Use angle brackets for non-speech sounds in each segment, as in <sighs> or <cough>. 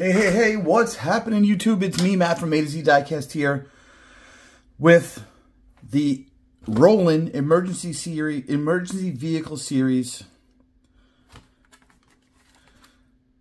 Hey, hey, hey, what's happening, YouTube? It's me, Matt from A to Z Diecast here with the Rollin Emergency Series, Emergency Vehicle Series,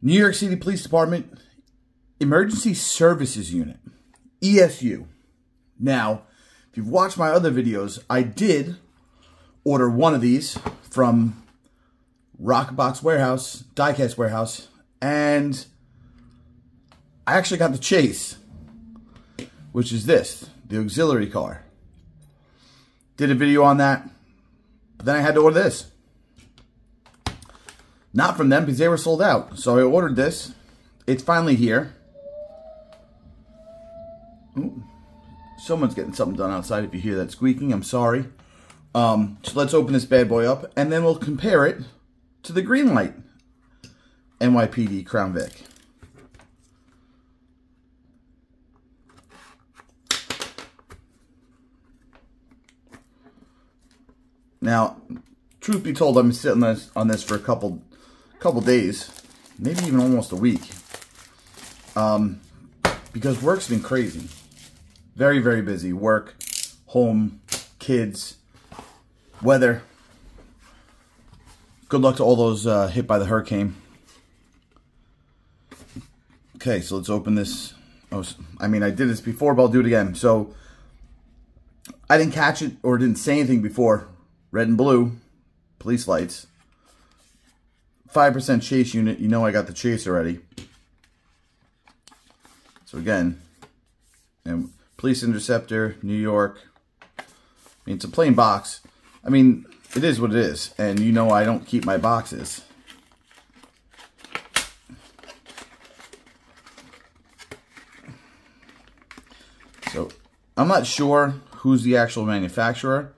New York City Police Department Emergency Services Unit, ESU. Now, if you've watched my other videos, I did order one of these from Rockbox Warehouse, Diecast Warehouse, and I actually got the Chase, which is this, the auxiliary car. Did a video on that, but then I had to order this. Not from them because they were sold out. So I ordered this. It's finally here. Ooh, someone's getting something done outside. If you hear that squeaking, I'm sorry. Um, so let's open this bad boy up and then we'll compare it to the green light NYPD Crown Vic. Now, truth be told, I'm sitting on this, on this for a couple, couple days, maybe even almost a week, um, because work's been crazy. Very, very busy. Work, home, kids, weather. Good luck to all those uh, hit by the hurricane. Okay, so let's open this. Oh, I mean, I did this before, but I'll do it again. So, I didn't catch it or didn't say anything before red and blue, police lights. 5% chase unit. You know I got the chase already. So again, and police interceptor, New York. I mean, it's a plain box. I mean, it is what it is. And you know I don't keep my boxes. So, I'm not sure who's the actual manufacturer.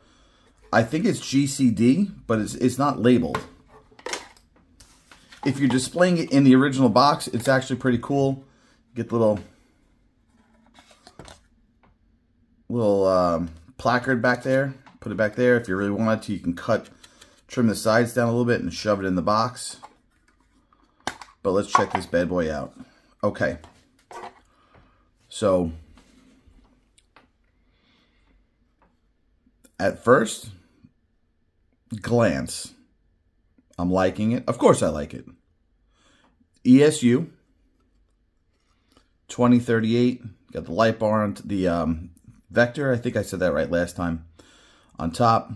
I think it's GCD, but it's, it's not labeled. If you're displaying it in the original box, it's actually pretty cool. Get the little, little um, placard back there. Put it back there. If you really wanted to, you can cut, trim the sides down a little bit and shove it in the box. But let's check this bad boy out. Okay. So, at first, glance, I'm liking it. Of course I like it. ESU 2038. Got the light bar on the um, Vector. I think I said that right last time. On top.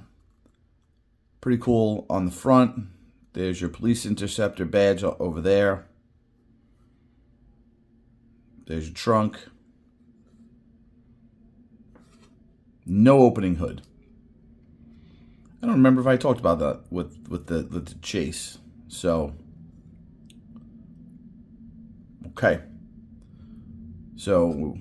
Pretty cool on the front. There's your police interceptor badge over there. There's your trunk. No opening hood. I don't remember if I talked about that with with the with the chase. So okay. So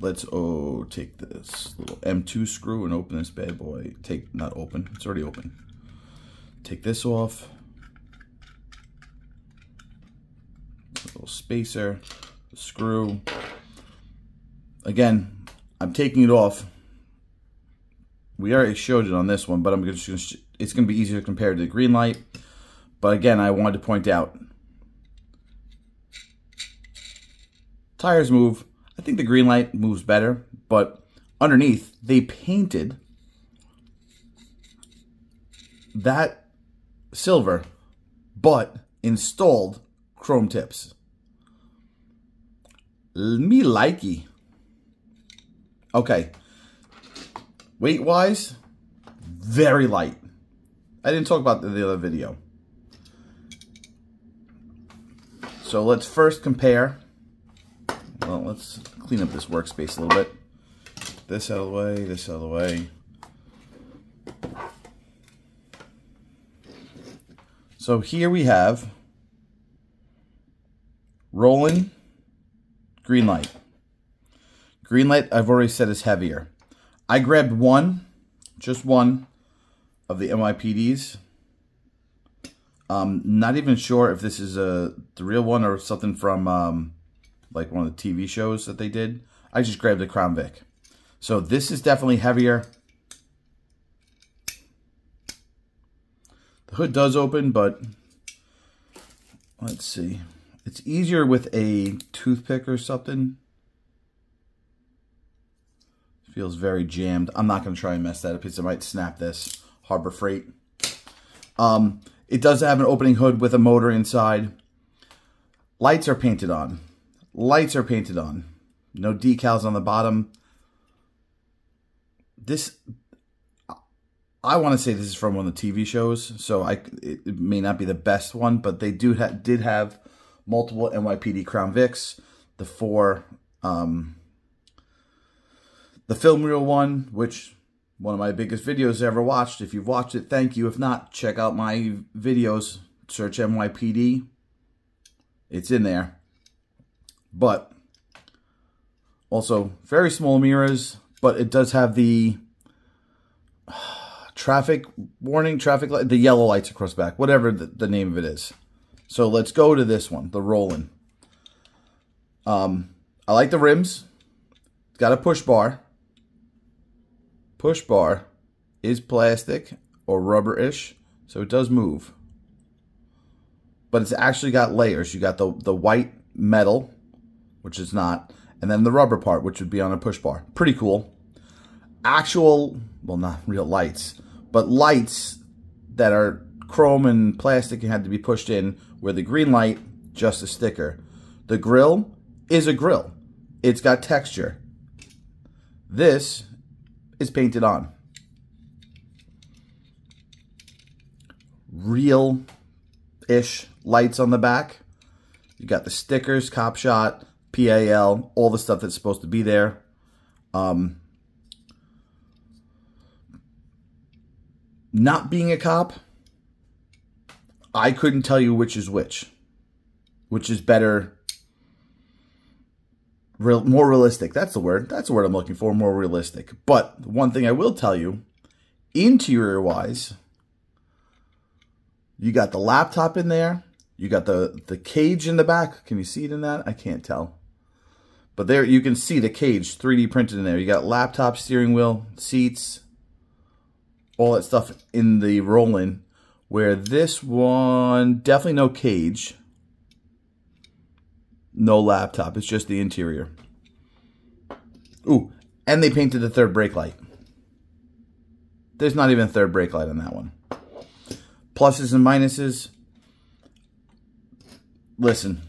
let's oh take this little M2 screw and open this bad boy. Take not open. It's already open. Take this off. Little spacer, screw. Again, I'm taking it off we already showed it on this one, but I'm just gonna it's going to be easier to compare to the green light. But again, I wanted to point out tires move. I think the green light moves better, but underneath they painted that silver, but installed chrome tips. Me likey. Okay. Weight-wise, very light. I didn't talk about the, the other video. So let's first compare. Well, let's clean up this workspace a little bit. This out of the way, this out of the way. So here we have Rollin Greenlight. Greenlight, I've already said, is heavier. I grabbed one, just one, of the NYPDs. Um, not even sure if this is a the real one or something from um, like one of the TV shows that they did. I just grabbed the Crown Vic. So this is definitely heavier. The hood does open, but let's see. It's easier with a toothpick or something. Feels very jammed. I'm not going to try and mess that up because I might snap this. Harbor Freight. Um, it does have an opening hood with a motor inside. Lights are painted on. Lights are painted on. No decals on the bottom. This, I want to say this is from one of the TV shows, so I it, it may not be the best one, but they do ha did have multiple NYPD Crown Vics, the four, um, the film reel one, which one of my biggest videos ever watched. If you've watched it, thank you. If not, check out my videos. Search NYPD. It's in there. But also very small mirrors, but it does have the <sighs> traffic warning, traffic light, the yellow lights across back, whatever the, the name of it is. So let's go to this one, the Rollin. Um, I like the rims. It's got a push bar. Push bar is plastic or rubber-ish, so it does move. But it's actually got layers. You got the, the white metal, which is not, and then the rubber part, which would be on a push bar. Pretty cool. Actual, well, not real lights, but lights that are chrome and plastic and had to be pushed in, where the green light, just a sticker. The grill is a grill. It's got texture. This is painted on. Real-ish lights on the back. You got the stickers, Cop Shot, PAL, all the stuff that's supposed to be there. Um, not being a cop, I couldn't tell you which is which. Which is better, real, more realistic. That's the word. That's the word I'm looking for, more realistic. But one thing I will tell you, interior-wise, you got the laptop in there. You got the, the cage in the back. Can you see it in that? I can't tell. But there you can see the cage 3D printed in there. You got laptop, steering wheel, seats, all that stuff in the Rollin. Where this one, definitely no cage. No laptop. It's just the interior. Ooh, and they painted the third brake light. There's not even a third brake light on that one. Pluses and minuses. Listen,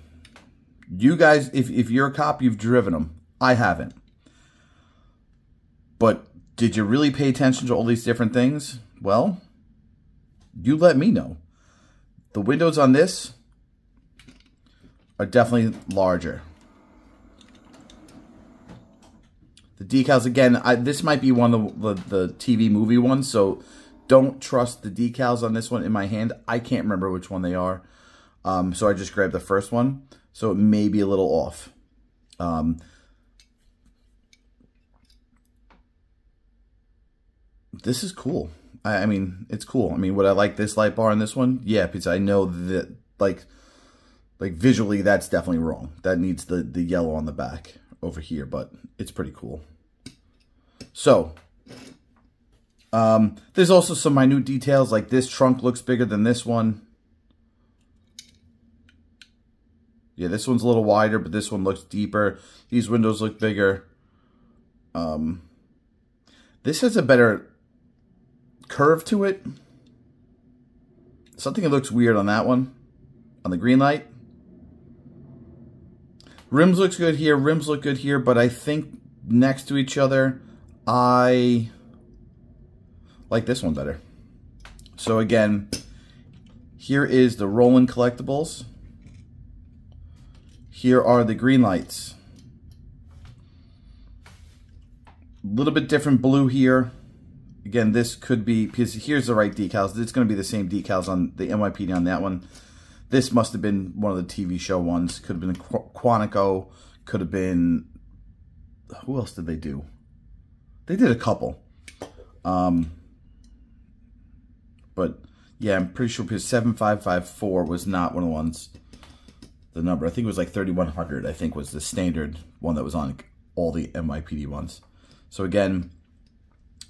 you guys, if, if you're a cop, you've driven them. I haven't. But did you really pay attention to all these different things? Well, you let me know. The windows on this are definitely larger. The decals, again, I, this might be one of the, the, the TV movie ones, so don't trust the decals on this one in my hand. I can't remember which one they are. Um, so I just grabbed the first one. So it may be a little off. Um, this is cool. I, I, mean, it's cool. I mean, would I like this light bar on this one? Yeah, because I know that, like, like visually, that's definitely wrong. That needs the, the yellow on the back over here, but it's pretty cool. So, um, there's also some minute details, like this trunk looks bigger than this one. Yeah, this one's a little wider, but this one looks deeper. These windows look bigger. Um, this has a better curve to it. Something looks weird on that one. On the green light. Rims looks good here. Rims look good here, but I think next to each other, I like this one better. So again, here is the Rollin Collectibles. Here are the green lights. A little bit different blue here. Again, this could be, because here's the right decals. It's going to be the same decals on the NYPD on that one. This must have been one of the TV show ones. Could have been Quantico. Could have been, who else did they do? They did a couple. Um, but yeah, I'm pretty sure because 7554 was not one of the ones, the number. I think it was like 3100, I think was the standard one that was on all the NYPD ones. So again,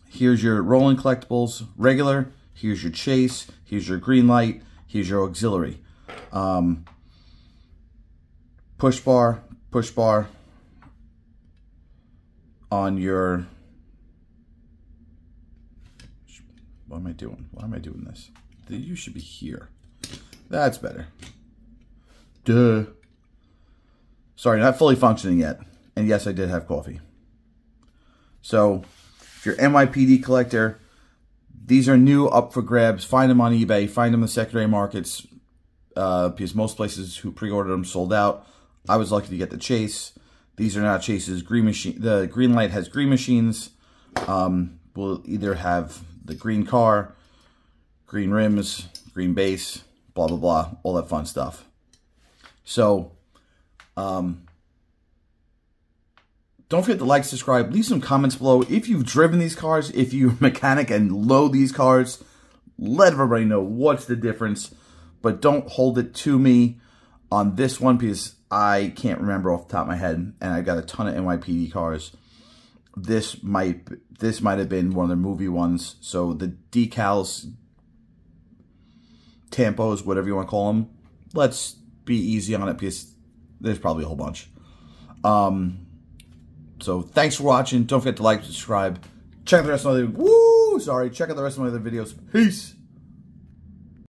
here's your Rollin collectibles, regular. Here's your chase. Here's your green light. Here's your auxiliary. Um, push bar, push bar on your what am I doing? Why am I doing this? You should be here. That's better. Duh. Sorry, not fully functioning yet. And yes, I did have coffee. So, if you're NYPD collector, these are new up for grabs. Find them on eBay. Find them in the secondary markets. Uh, because most places who pre-ordered them sold out. I was lucky to get the Chase. These are not Chases. Green machine. The green light has green machines. Um, we'll either have the green car, green rims, green base, blah blah blah, all that fun stuff. So, um, don't forget to like, subscribe, leave some comments below. If you've driven these cars, if you're a mechanic and load these cars, let everybody know what's the difference. But don't hold it to me on this one because I can't remember off the top of my head. And I got a ton of NYPD cars. This might this might have been one of the movie ones. So the decals, tampos, whatever you want to call them, let's be easy on it because there's probably a whole bunch. Um, so thanks for watching. Don't forget to like, subscribe. Check out the rest of my other, woo, sorry. Check out the rest of my other videos. Peace.